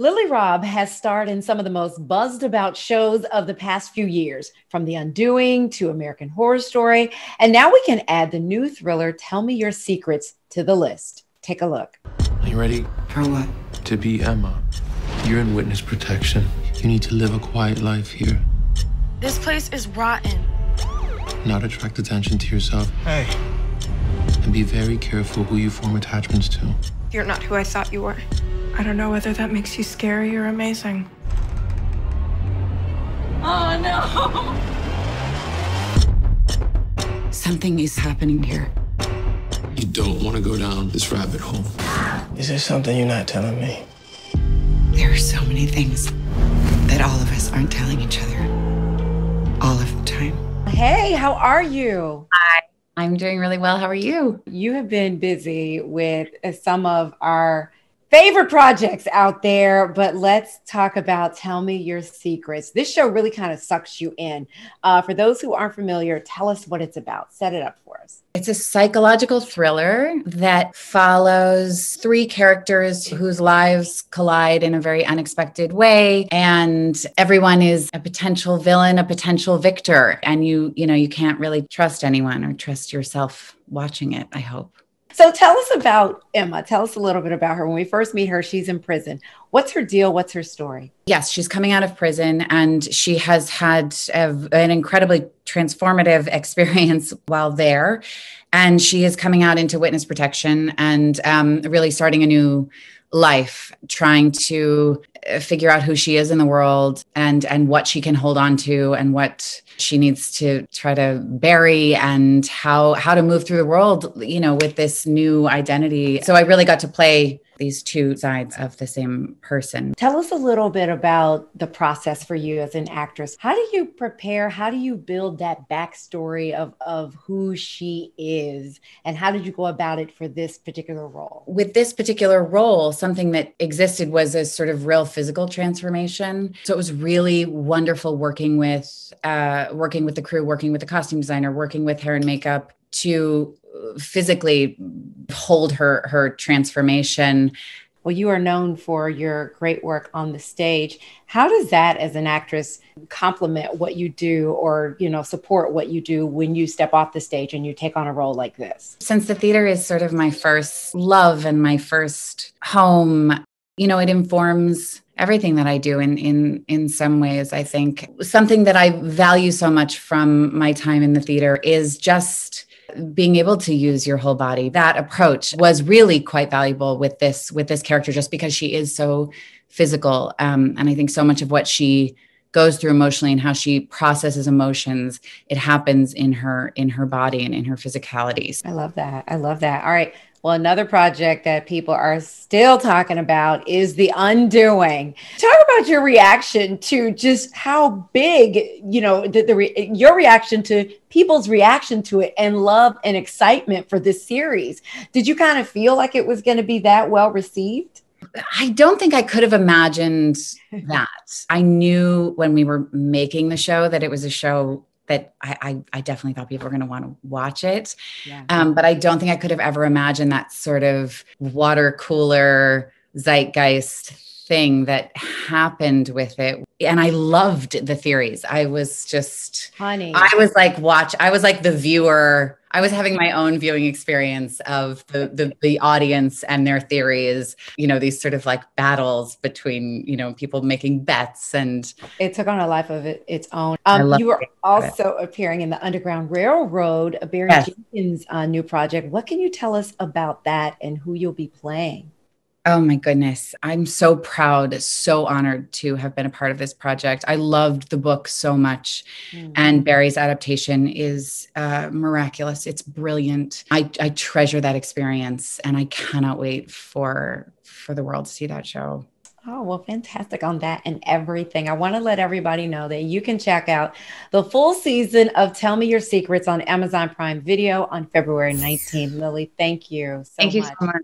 Lily Rabe has starred in some of the most buzzed about shows of the past few years, from The Undoing to American Horror Story. And now we can add the new thriller, Tell Me Your Secrets, to the list. Take a look. Are you ready? For what? To be Emma. You're in witness protection. You need to live a quiet life here. This place is rotten. Not attract attention to yourself. Hey. And be very careful who you form attachments to. You're not who I thought you were. I don't know whether that makes you scary or amazing. Oh no! Something is happening here. You don't want to go down this rabbit hole. Is there something you're not telling me? There are so many things that all of us aren't telling each other all of the time. Hey, how are you? Hi, I'm doing really well. How are you? You have been busy with some of our favorite projects out there, but let's talk about Tell Me Your Secrets. This show really kind of sucks you in. Uh, for those who aren't familiar, tell us what it's about. Set it up for us. It's a psychological thriller that follows three characters whose lives collide in a very unexpected way and everyone is a potential villain, a potential victor and you you know you can't really trust anyone or trust yourself watching it, I hope. So tell us about Emma. Tell us a little bit about her. When we first meet her, she's in prison. What's her deal? What's her story? Yes, she's coming out of prison and she has had a, an incredibly transformative experience while there. And she is coming out into witness protection and um, really starting a new life, trying to Uh, figure out who she is in the world and and what she can hold on to and what she needs to try to bury and how how to move through the world you know with this new identity. So i really got to play these two sides of the same person. Tell us a little bit about the process for you as an actress. How do you prepare? How do you build that backstory of, of who she is? And how did you go about it for this particular role? With this particular role, something that existed was a sort of real physical transformation. So it was really wonderful working with uh, working with the crew, working with the costume designer, working with hair and makeup to physically hold her her transformation. Well you are known for your great work on the stage. How does that as an actress complement what you do or you know support what you do when you step off the stage and you take on a role like this? Since the theater is sort of my first love and my first home you know it informs everything that I do in in in some ways. I think something that I value so much from my time in the theater is just being able to use your whole body that approach was really quite valuable with this with this character just because she is so physical um, and i think so much of what she goes through emotionally and how she processes emotions it happens in her in her body and in her physicalities. I love that. I love that. All right well, another project that people are still talking about is The Undoing. Talk about your reaction to just how big, you know, the, the re- your reaction to people's reaction to it and love and excitement for this series. Did you kind of feel like it was going to be that well received? I don't think I could have imagined that. I knew when we were making the show that it was a show that I, I, I definitely thought people were going to want to watch it. Yeah. Um, but I don't think I could have ever imagined that sort of water cooler zeitgeist thing that happened with it and i loved the theories i was just honey i was like watch i was like the viewer i was having my own viewing experience of the, the the audience and their theories you know these sort of like battles between you know people making bets and it took on a life of it, its own. Um, you were also appearing in the underground railroad a barry yes. jenkins uh, new project. What can you tell us about that and who you'll be playing Oh my goodness. I'm so proud, so honored to have been a part of this project. I loved the book so much. Mm-hmm. And Barry's adaptation is uh, miraculous. It's brilliant. I, I treasure that experience and I cannot wait for for the world to see that show. Oh, well, fantastic on that and everything. I want to let everybody know that you can check out the full season of Tell Me Your Secrets on Amazon Prime Video on February 19th. Lily, thank you so thank much. you so much.